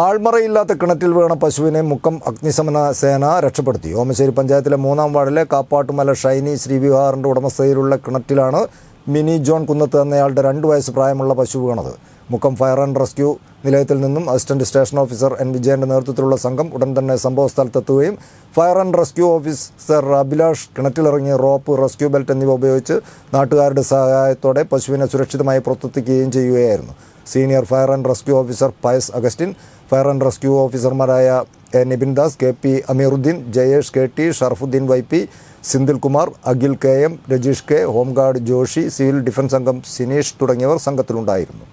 ആൾമറയില്ലാത്ത കിണറ്റിൽ വീണ പശുവിനെ മുക്കം അഗ്നിശമന സേന രക്ഷപ്പെടുത്തി. ഓമശ്ശേരി പഞ്ചായത്തിലെ മൂന്നാം വാർഡിലെ കാപ്പാട്ടുമല ഷൈനി ശ്രീവിഹാറിന്റെ ഉടമസ്ഥതയിലുള്ള കിണറ്റിലാണ് മിനി ജോൺ കുന്നത്ത് എന്നയാളുടെ രണ്ട് വയസ്സ് പ്രായമുള്ള പശു വീണത്. മുക്കം ഫയർ ആൻഡ് റെസ്ക്യൂ നിലയത്തിൽ നിന്നും അസിസ്റ്റന്റ് സ്റ്റേഷൻ ഓഫീസർ എൻ വിജയന്റെ നേതൃത്വത്തിലുള്ള സംഘം ഉടൻ തന്നെ സംഭവ സ്ഥലത്തെത്തുകയും fire and rescue officer Abhilash കിണറ്റിലിറങ്ങിയ rope rescue belt എന്നിവ ഉപയോഗിച്ച് നാട്ടുകാരുടെ സഹായത്തോടെ പശുവിനെ സുരക്ഷിതമായി പുറത്തെത്തിക്കുകയും ചെയ്യുകയായിരുന്നു. Senior fire and rescue officer Pius Augustine fire and rescue ഓഫീസർമാരായ A Nibin Das K P Ameeruddin Jayesh K T Sharafuddin Y P Sindhil Kumar Akhil K M Rajeesh K home guard Joshy civil defence അംഗം സിനീഷ് തുടങ്ങിയവർ സംഘത്തിലുണ്ടായിരുന്നു.